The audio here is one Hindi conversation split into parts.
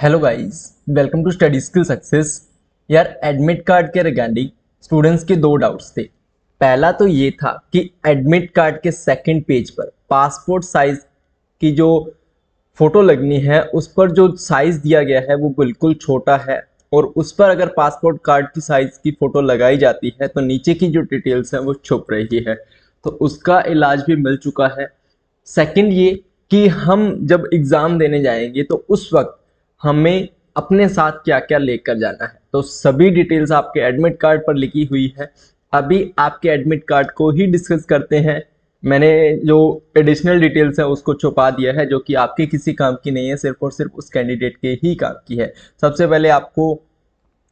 Hello guys welcome to study skill success यार एडमिट कार्ड के रिगार्डिंग स्टूडेंट्स के दो डाउट्स थे। पहला तो ये था कि एडमिट कार्ड के सेकंड पेज पर पासपोर्ट साइज़ की जो फ़ोटो लगनी है, उस पर जो साइज़ दिया गया है, वो बिल्कुल छोटा है। और उस पर अगर पासपोर्ट कार्ड की साइज़ की फ़ोटो लगाई जाती है तो नीचे की जो डिटेल्स हैं, वो छुप रही है। तो उसका इलाज भी मिल चुका है। सेकेंड ये कि हम जब एग्ज़ाम देने जाएँगे तो उस वक्त हमें अपने साथ क्या क्या लेकर जाना है। तो सभी डिटेल्स आपके एडमिट कार्ड पर लिखी हुई है। अभी आपके एडमिट कार्ड को ही डिस्कस करते हैं। मैंने जो एडिशनल डिटेल्स है, उसको छुपा दिया है, जो कि आपके किसी काम की नहीं है, सिर्फ़ और सिर्फ़ उस कैंडिडेट के ही काम की है। सबसे पहले आपको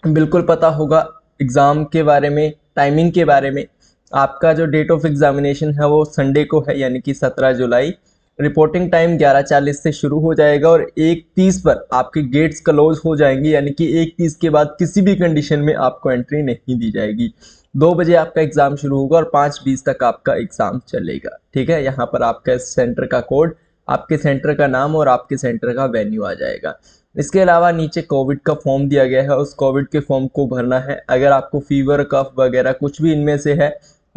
बिल्कुल पता होगा एग्ज़ाम के बारे में टाइमिंग के बारे में। आपका जो डेट ऑफ़ एग्जामिनेशन है, वो संडे को है, यानी कि 17 जुलाई। रिपोर्टिंग टाइम 11:40 से शुरू हो जाएगा और एक तीस पर आपके गेट्स क्लोज हो जाएँगे, यानी कि एक तीस के बाद किसी भी कंडीशन में आपको एंट्री नहीं दी जाएगी। दो बजे आपका एग्ज़ाम शुरू होगा और पाँच बीस तक आपका एग्ज़ाम चलेगा। ठीक है? यहाँ पर आपका सेंटर का कोड, आपके सेंटर का नाम और आपके सेंटर का वेन्यू आ जाएगा। इसके अलावा नीचे कोविड का फॉर्म दिया गया है, उस कोविड के फॉर्म को भरना है। अगर आपको फीवर, कफ वगैरह कुछ भी इनमें से है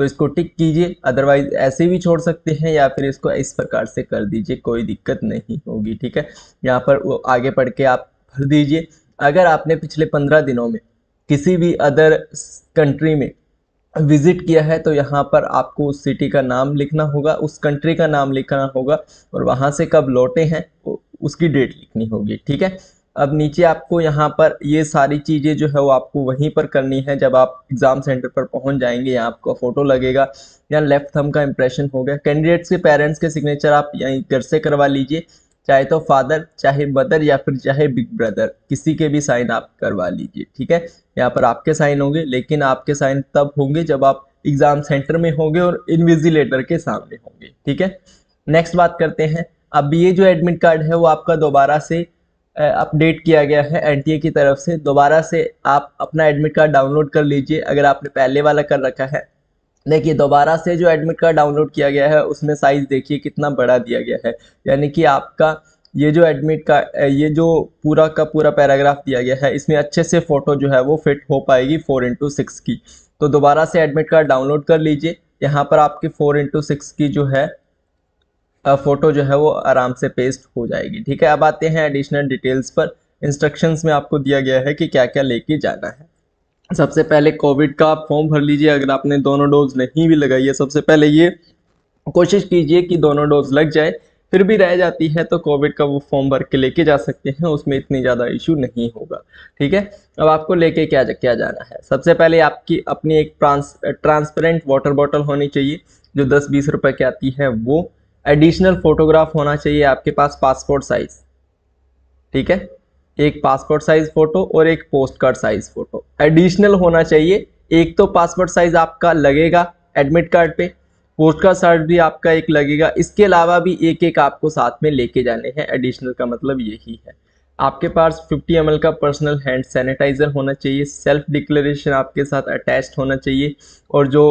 तो इसको टिक कीजिए अदरवाइज़ ऐसे भी छोड़ सकते हैं या फिर इसको इस प्रकार से कर दीजिए, कोई दिक्कत नहीं होगी, ठीक है? यहाँ पर आगे पढ़ के आप भर दीजिए। अगर आपने पिछले पंद्रह दिनों में किसी भी अदर कंट्री में विज़िट किया है तो यहाँ पर आपको उस सिटी का नाम लिखना होगा, उस कंट्री का नाम लिखना होगा, और वहाँ से कब लौटे हैं, उसकी डेट लिखनी होगी, ठीक है? अब नीचे आपको यहाँ पर ये सारी चीज़ें जो है वो आपको वहीं पर करनी है। जब आप एग्ज़ाम सेंटर पर पहुँच जाएँगे, यहाँ आपका फ़ोटो लगेगा। या लेफ़्ट थम का इम्प्रेशन हो गया। कैंडिडेट्स के पेरेंट्स के सिग्नेचर आप यहीं घर से करवा लीजिए। चाहे तो फादर चाहे मदर या फिर चाहे बिग ब्रदर किसी के भी साइन आप करवा लीजिए, ठीक है? यहाँ पर आपके साइन होंगे, लेकिन आपके साइन तब होंगे जब आप एग्ज़ाम सेंटर में होंगे और इन्विजिलेटर के सामने होंगे, ठीक है? नेक्स्ट बात करते हैं। अब ये जो एडमिट कार्ड है वो आपका दोबारा से अपडेट किया गया है एनटीए की तरफ़ से। दोबारा से आप अपना एडमिट कार्ड डाउनलोड कर लीजिए, अगर आपने पहले वाला कर रखा है। देखिए, दोबारा से जो एडमिट कार्ड डाउनलोड किया गया है, उसमें साइज़ देखिए कितना बड़ा दिया गया है। यानी कि आपका ये जो एडमिट कार्ड ये जो पूरा का पूरा पैराग्राफ दिया गया है, इसमें अच्छे से फ़ोटो जो है वो फिट हो पाएगी फोर इंटू सिक्स की। तो दोबारा से एडमिट कार्ड डाउनलोड कर लीजिए। यहाँ पर आपकी फोर इंटू सिक्स की जो है फ़ोटो जो है वो आराम से पेस्ट हो जाएगी, ठीक है? अब आते हैं एडिशनल डिटेल्स पर। इंस्ट्रक्शंस में आपको दिया गया है कि क्या क्या लेके जाना है। सबसे पहले कोविड का आप फॉर्म भर लीजिए, अगर आपने दोनों डोज नहीं भी लगाई है, सबसे पहले ये कोशिश कीजिए कि दोनों डोज लग जाए, फिर भी रह जाती है तो कोविड का वो फॉर्म भर के लेके जा सकते हैं, उसमें इतनी ज़्यादा इशू नहीं होगा, ठीक है? अब आपको लेके क्या क्या जाना है? सबसे पहले आपकी अपनी एक ट्रांस ट्रांसपेरेंट वाटर बॉटल होनी चाहिए, जो दस बीस रुपए की आती है, वो एडिशनल फोटोग्राफ होना चाहिए आपके पास पासपोर्ट साइज़। ठीक है? एक पासपोर्ट साइज़ फ़ोटो और एक post card size photo. Additional होना चाहिए। एक तो पासपोर्ट साइज़ आपका लगेगा एडमिट कार्ड पे, पोस्ट कार्ड साइज़ भी आपका एक लगेगा। इसके अलावा भी एक एक आपको साथ में लेके जाने हैं। एडिशनल का मतलब यही है। आपके पास 50 एम का पर्सनल हैंड सैनिटाइजर होना चाहिए। सेल्फ डिक्लेरेशन आपके साथ अटैच होना चाहिए। और जो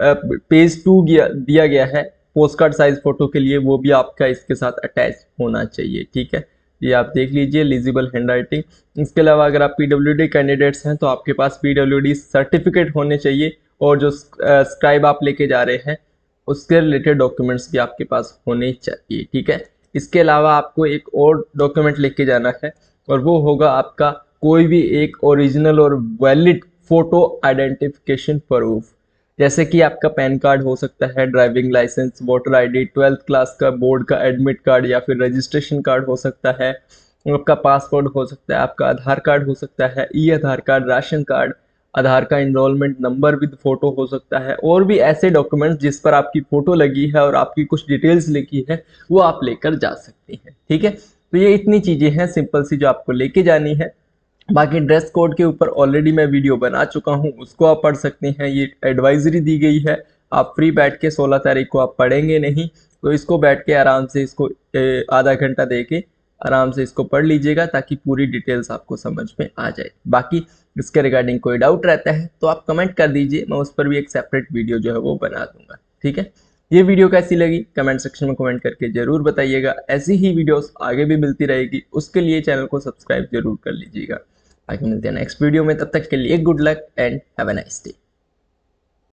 पेज टू दिया गया है पोस्ट कार्ड साइज़ फ़ोटो के लिए वो भी आपका इसके साथ अटैच होना चाहिए, ठीक है? ये आप देख लीजिए एलिजिबल हैंड राइटिंग इसके अलावा अगर आप पीडब्ल्यूडी कैंडिडेट्स हैं तो आपके पास पीडब्ल्यूडी सर्टिफिकेट होने चाहिए और जो स्क्राइब आप लेके जा रहे हैं, उसके रिलेटेड डॉक्यूमेंट्स भी आपके पास होने चाहिए, ठीक है? इसके अलावा आपको एक और डॉक्यूमेंट लेके जाना है और वो होगा आपका कोई भी एक ओरिजिनल और वैलिड फ़ोटो आइडेंटिफिकेशन प्रूफ जैसे कि आपका पैन कार्ड हो सकता है, driving licence, voter ID, twelfth class का बोर्ड का एडमिट कार्ड या फिर रजिस्ट्रेशन कार्ड हो सकता है। आपका पासपोर्ट हो सकता है, आपका आधार कार्ड हो सकता है E Aadhaar card, ration card, Aadhaar का इनरोलमेंट नंबर विद फ़ोटो हो सकता है, और भी ऐसे डॉक्यूमेंट्स जिस पर आपकी फ़ोटो लगी है और आपकी कुछ डिटेल्स लिखी है, वो आप लेकर जा सकते हैं, ठीक है? तो ये इतनी चीज़ें हैं सिंपल सी जो आपको लेके जानी है। बाकी ड्रेस कोड के ऊपर ऑलरेडी मैं वीडियो बना चुका हूँ, उसको आप पढ़ सकते हैं। ये एडवाइजरी दी गई है। आप फ्री बैठ के 16 तारीख को आप पढ़ेंगे नहीं तो इसको बैठ के आराम से इसको आधा घंटा दे के आराम से इसको पढ़ लीजिएगा, ताकि पूरी डिटेल्स आपको समझ में आ जाए। बाकी इसके रिगार्डिंग कोई डाउट रहता है तो आप कमेंट कर दीजिए, मैं उस पर भी एक सेपरेट वीडियो जो है वो बना दूँगा। ठीक है? ये वीडियो कैसी लगी? कमेंट सेक्शन में कमेंट करके ज़रूर बताइएगा। ऐसी ही वीडियोस आगे भी मिलती रहेगी। उसके लिए चैनल को सब्सक्राइब ज़रूर कर लीजिएगा। आगे मिलते हैं नेक्स्ट वीडियो में, तब तक के लिए good luck and have a nice day